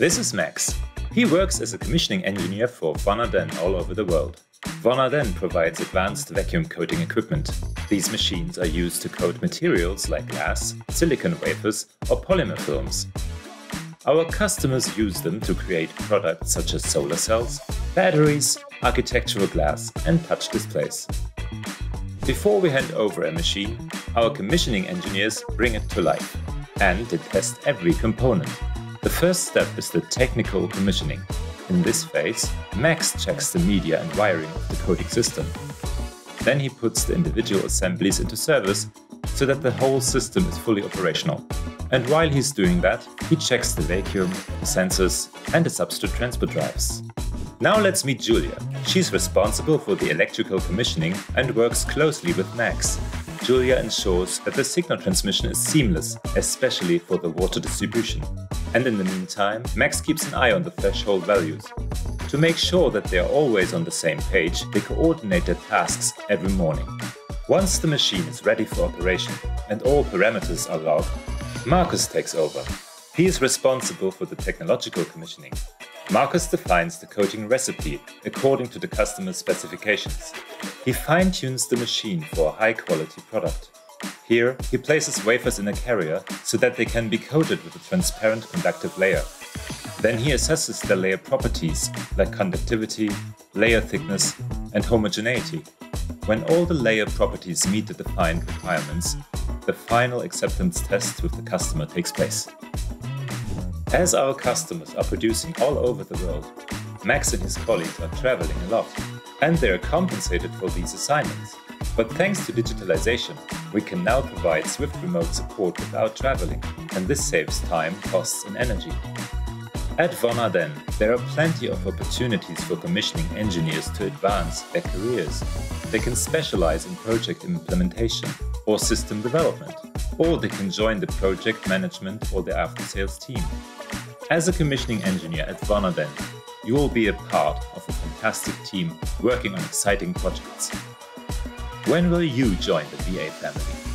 This is Max. He works as a commissioning engineer for Von Ardenne all over the world. Von Ardenne provides advanced vacuum coating equipment. These machines are used to coat materials like glass, silicon wafers, or polymer films. Our customers use them to create products such as solar cells, batteries, architectural glass, and touch displays. Before we hand over a machine, our commissioning engineers bring it to life and they test every component. The first step is the technical commissioning. In this phase, Max checks the media and wiring of the coating system. Then he puts the individual assemblies into service so that the whole system is fully operational. And while he's doing that, he checks the vacuum, the sensors, and the substrate transport drives. Now let's meet Julia. She's responsible for the electrical commissioning and works closely with Max. Julia ensures that the signal transmission is seamless, especially for the water distribution. And in the meantime, Max keeps an eye on the threshold values. To make sure that they are always on the same page, they coordinate their tasks every morning. Once the machine is ready for operation and all parameters are logged, Markus takes over. He is responsible for the technological commissioning. Markus defines the coating recipe according to the customer's specifications. He fine-tunes the machine for a high-quality product. Here, he places wafers in a carrier so that they can be coated with a transparent conductive layer. Then he assesses the layer properties like conductivity, layer thickness, and homogeneity. When all the layer properties meet the defined requirements, the final acceptance test with the customer takes place. As our customers are producing all over the world, Max and his colleagues are traveling a lot, and they are compensated for these assignments. But thanks to digitalization, we can now provide swift remote support without traveling, and this saves time, costs, and energy. At Von Ardenne, there are plenty of opportunities for commissioning engineers to advance their careers. They can specialize in project implementation or system development, or they can join the project management or the after sales team. As a commissioning engineer at Von Ardenne, you will be a part of a fantastic team working on exciting projects. When will you join the VA family?